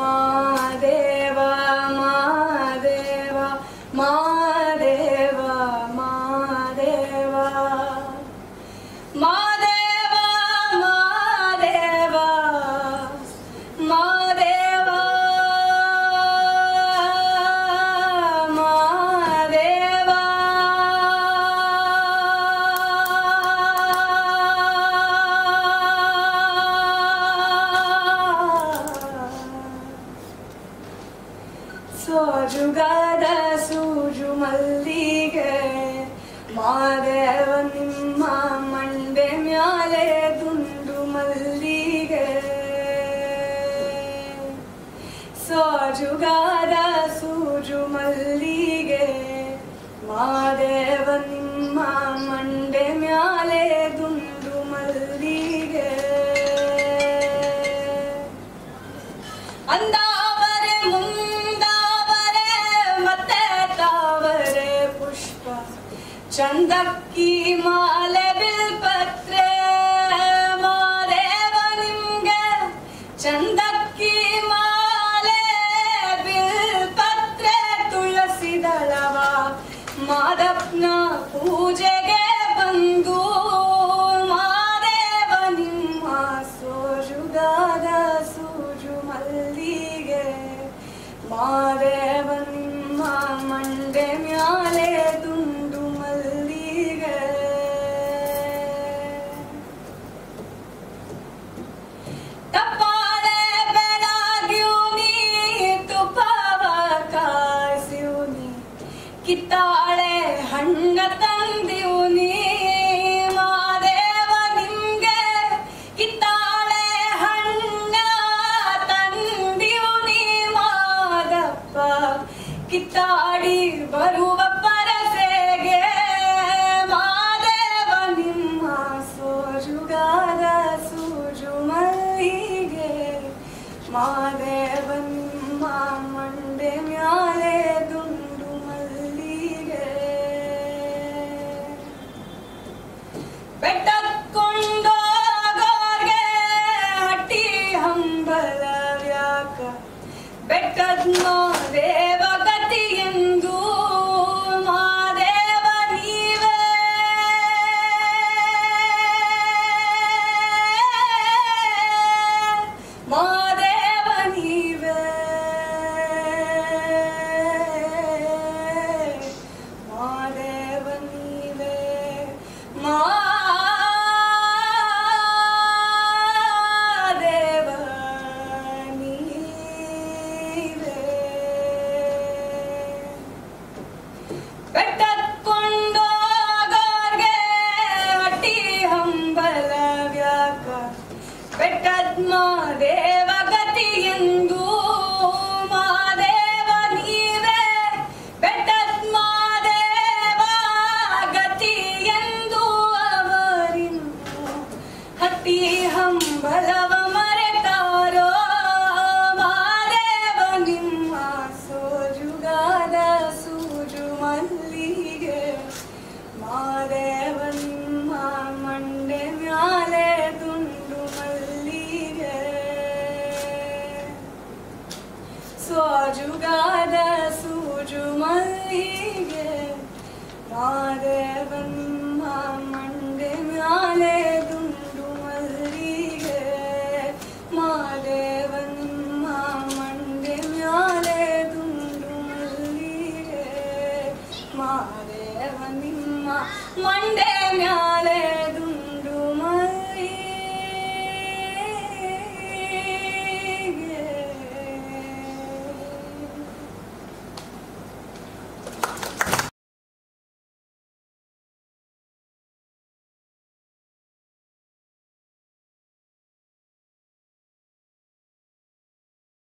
ます。ಸೋಜುಗಾದ ಸೂಜು ಮಲ್ಲಿಗೆ ಮಾದೇವ ನಿಮ್ಮ ಮಂಡೆ ಮ್ಯಾಲೆ ದುಂಡು ಮಲ್ಲಿಗೆ ಸೋಜುಗಾದ ಚಂದಕ್ಕಿ ಮಾಲೆ ಬಿಲ್ಪತ್ರೆ ಮಾದೇವ ನಿಮ್ಗೆ ಚಂದಕ್ಕಿ ಮಾಲೆ ಬಿಲ್ಪತ್ರೆ ತುಳಸಿ ದಳವ ಮಾದಪ್ಪನ ಪೂಜೆಗೆ ಬಂದು ಮಾದೇವ ನಿಮ್ಮ ಸೋಜುಗಾದ ಸೂಜು ಮಲ್ಲಿಗೆ ಮಾದೇವ ನಿಮ್ಮ ಮಂಡೆ ಕಿತ್ತಾಳೆ, ಹಣ್ಣ ನೀ. ಮಾದೇವ ನಿಮ್ಗೆ ಕಿತ್ತಾಳೆ, ಹಣ್ಣ ನೀ. ಮಾದಪ್ಪ, ಕಿತ್ತಾಡಿ ಬರುವ ಪರಸೆಗೆ ಮಾದೇವ ನಿಮ್ಮ ಸೋಜುಗಾದ ಸೂಜು ಮಲ್ಲಿಗೆ ಮಾದೇವ ನಿಮ್ಮ ಮಂಡೆ ಮ್ಯಾಲೆ ಬೆಟ್ಟದ್ಕೊಂಡೋಗೋರ್ಗೆ ಹಟ್ಟಿ ಹಂಬಲ ವ್ಯಾಕ. ಬೆಟ್ಟದ್ ನೋಡೇ ದೇವನಿಮ್ಮ ಮಂಡೆ ಮ್ಯಾಲೆ